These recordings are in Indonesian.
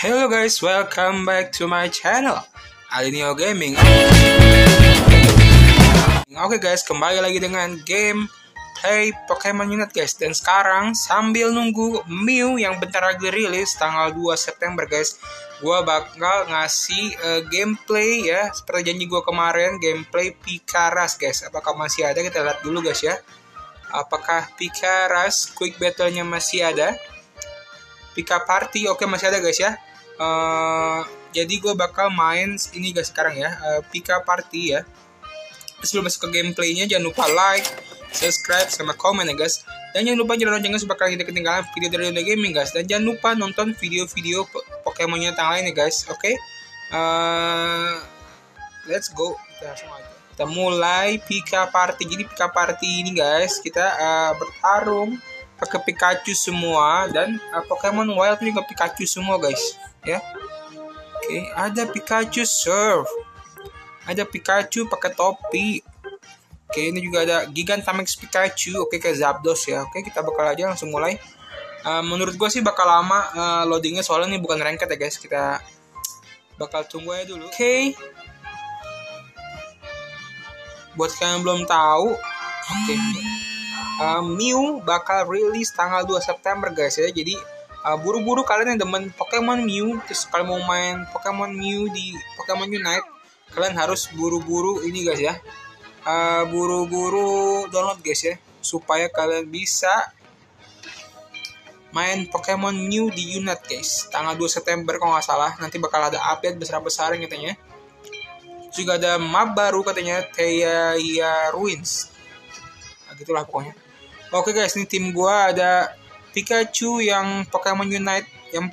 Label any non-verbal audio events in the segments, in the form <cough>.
Hello guys, welcome back to my channel Alinio Gaming. Oke guys, kembali lagi dengan game Play Pokemon Unit guys. Dan sekarang sambil nunggu Mew yang bentar lagi rilis tanggal 2 September guys Gua bakal ngasih uh, gameplay ya. Seperti janji gua kemarin, gameplay Pikaras guys. Apakah masih ada? Kita lihat dulu guys ya. Apakah Pikaras Quick Battle-nya masih ada? Pika Party, oke masih ada guys ya Uh, jadi gue bakal main ini guys sekarang ya uh, Pika Party ya. Sebelum masuk ke gameplaynya jangan lupa like subscribe sama komen ya guys. Dan jangan lupa jangan loncengnya supaya kalian tidak ketinggalan video dari Honda Gaming guys. Dan jangan lupa nonton video-video Pokemon yang lain ya guys oke? Okay? uh, let's go. Kita langsung aja. Kita mulai Pika Party. Jadi Pika Party ini guys kita uh, bertarung pakai Pikachu semua dan uh, Pokemon Wild juga Pikachu semua guys ya. Oke okay, ada Pikachu surf ada Pikachu pakai topi. Oke okay, ini juga ada Gigantamax Pikachu. Oke okay, kayak Zapdos ya. Oke okay, kita bakal aja langsung mulai. Uh, menurut gue sih bakal lama uh, loadingnya soalnya ini bukan ranked ya guys. Kita bakal tunggu aja dulu. Oke. Okay. buat kalian yang belum tahu oke. Okay. uh, Mew bakal rilis tanggal 2 September guys ya. Jadi uh, buru-buru kalian yang demen Pokemon Mew terus kalian mau main Pokemon Mew di Pokemon Unite kalian harus buru-buru ini guys ya. Uh, buru-buru download guys ya supaya kalian bisa main Pokemon Mew di Unite guys. Tanggal 2 September kalau nggak salah. Nanti bakal ada update besar-besaran katanya. Juga ada map baru katanya Theia Ruins. Nah, gitulah pokoknya. Oke guys ini tim gua ada Pikachu yang Pokemon Unite yang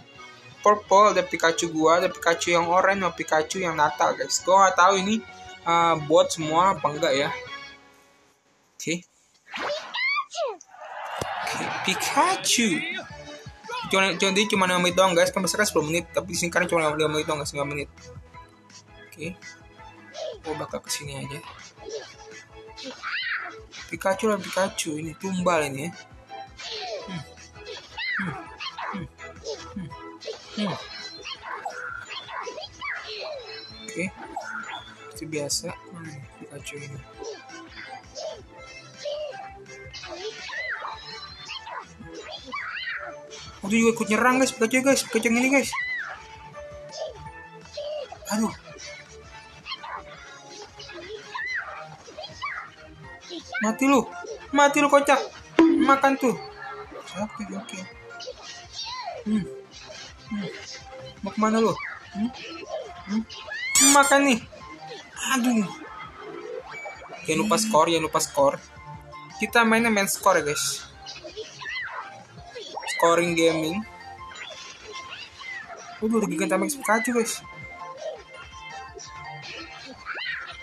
purple ada Pikachu gua ada Pikachu yang orange sama Pikachu yang Natal guys. Gua nggak tahu ini uh, buat semua apa enggak ya. Oke. Okay. okay, Pikachu. Cuma dia cuma 5 menit doang guys. Kan besar kan 10 menit tapi sini kan cuma 5 menit doang guys. 5 menit. Oke. Okay. gua bakal ke sini aja. Pikachu dan Pikachu. Ini tumbal ini ya Oke, seperti biasa, hmm, Pikachu ini. Oh, juga ikut nyerang guys, Pikachu guys, Pikachu ini guys. Aduh. Mati lu, mati lu kocak, makan tuh. Oke, oke. Hmm. Hmm. Mau ke mana lo? Hmm? Hmm? Makan nih. Aduh. Jangan lupa skor, jangan lupa skor. Kita mainnya main skor ya guys. Scoring gaming. Udah udah Gigantamax Pikachu guys.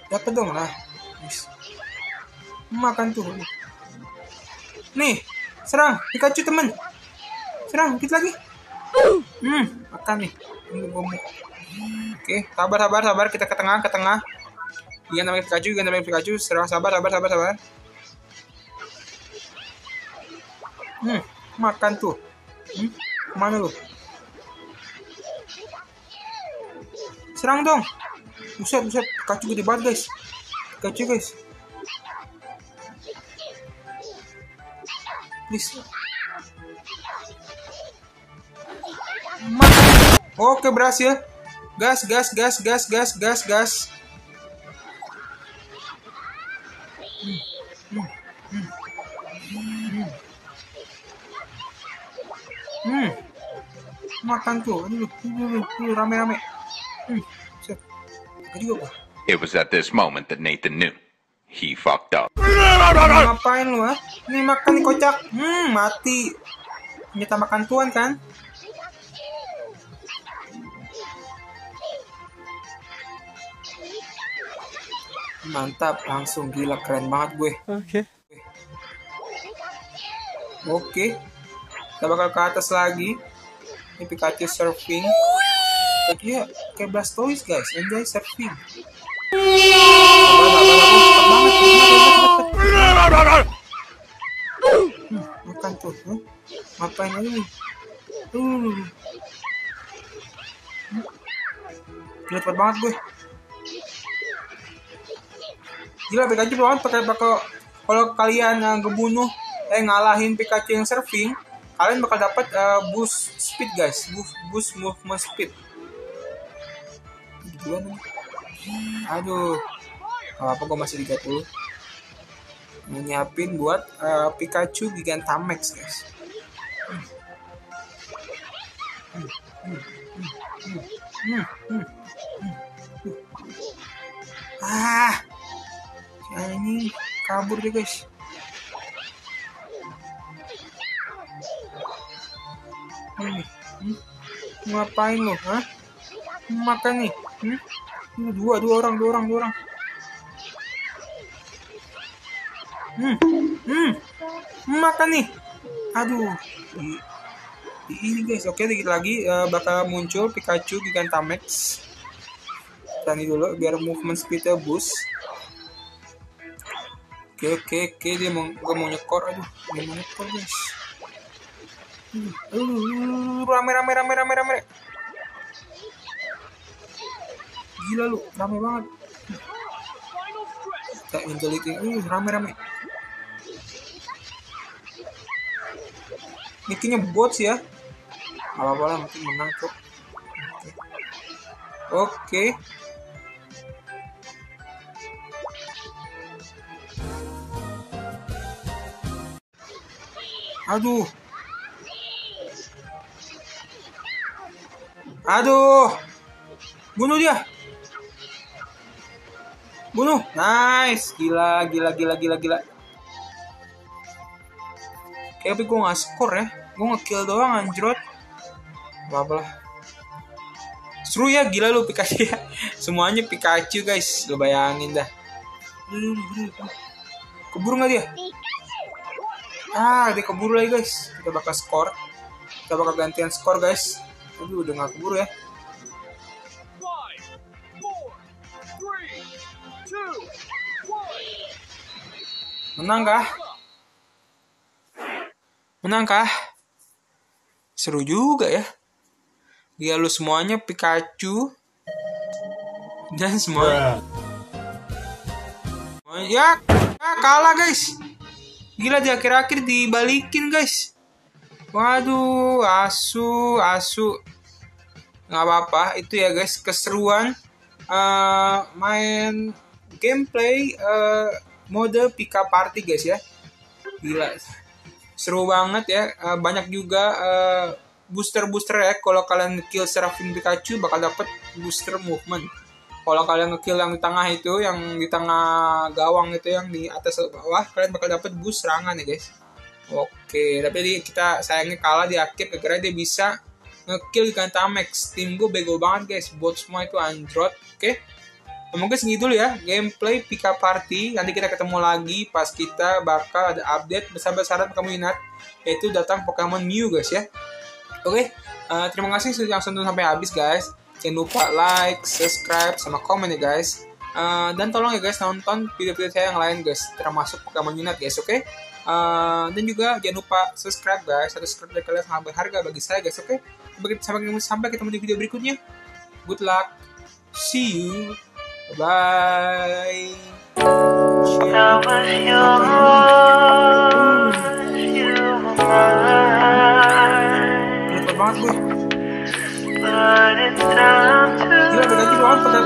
Dapat dong lah. Guys. Makan tuh. Nih, serang Pikachu temen. Serang, dikit lagi. Hmm, makan nih. Oke, sabar sabar sabar kita ke tengah ke tengah. Iya namanya Pikachu, iya namanya Pikachu. Serang sabar sabar sabar sabar. Hmm, makan tuh. Hmm, ke mana lu? Serang dong. Buset, buset. Pikachu gede banget guys. Pikachu guys. Please. Oke berhasil. Gas, gas, gas, gas, gas, gas, gas. Hmm, hmm, hmm, hmm. Makan tuh. Aduh, aduh, aduh, rame-rame. Hmm, set. juga gua. It was at this moment that Nathan knew. He fucked up. Ngapain lu, ha? Ini makan kocak. Hmm, mati. Minta makan tuan kan? Mantap langsung gila keren banget gue oke okay. oke okay. kita bakal ke atas lagi ini Pikachu surfing kayak kayak Blastoise guys enjoy surfing makan tuh huh? ngapain aja nih uh. Cepet banget gue. Gila Pikachu banget pakai pakai kalau kalian uh, ngebunuh eh ngalahin Pikachu yang surfing, kalian bakal dapat uh, boost speed guys, boost boost movement speed. Gila nih. Aduh. Gak apa gue masih 30 nyiapin buat uh, Pikachu Gigantamax guys. Ah, ini kabur deh guys. Hmm, hmm. Ngapain lo? Hah? Makan nih. Hmm? Dua, dua orang, dua orang, dua orang. Hmm, hmm, makan nih. Aduh, ini guys. Oke, dikit lagi uh, bakal muncul Pikachu Gigantamax. Tani dulu biar movement speednya boost. Oke, oke, oke. Dia mau, gak mau nyekor. Aduh, dia mau nyekor guys. Uh, rame, rame, rame, rame, rame. Gila lu, rame banget. Kayak inteliting, uh, rame, rame. Nikinya bot sih ya. Apa-apa lah mungkin menang kok. Oke. Okay. Aduh. Aduh. Bunuh dia. Bunuh. Nice. Gila, gila, gila, gila, gila. Kayak tapi gue gak skor ya. Gue nge-kill doang anjrot. Apa lah. Seru ya gila lu Pikachu ya. <laughs> Semuanya Pikachu guys. Lu bayangin dah. Keburu gak dia? Ah, dia keburu lagi guys. Kita bakal skor. Kita bakal gantian skor guys. Aduh, udah gak keburu ya. Menang kah? Menang kah? Seru juga ya. Dia lu semuanya Pikachu dan semua. Ya, ya kalah guys. Gila di akhir-akhir dibalikin guys. Waduh, asu, asu. Nggak apa-apa, itu ya guys keseruan uh, main gameplay uh, mode Pika Party guys ya. Gila, seru banget ya. Uh, banyak juga uh, booster-booster ya. Kalau kalian kill Seraphim Pikachu bakal dapet booster movement kalau kalian ngekill yang di tengah itu yang di tengah gawang itu yang di atas bawah kalian bakal dapat boost serangan ya guys. Oke tapi di, kita sayangnya kalah di akhir karena dia bisa ngekill ikan tamex tim gue bego banget guys. Bot semua itu android oke? Mungkin segitu ya gameplay Pika Party. Nanti kita ketemu lagi pas kita bakal ada update bersama syarat kamu ingat yaitu datang Pokemon Mew guys ya. Oke uh, terima kasih sudah nonton sampai habis guys Jangan lupa like, subscribe, sama komen ya guys. Uh, dan tolong ya guys nonton video-video saya yang lain guys, termasuk Pokemon Unite guys, oke? Okay? Uh, dan juga jangan lupa subscribe guys, satu subscribe dari kalian sangat berharga bagi saya guys, oke? Okay? Sampai, sampai, sampai ketemu di video berikutnya. Good luck, see you, bye. banget gue. But it's time to.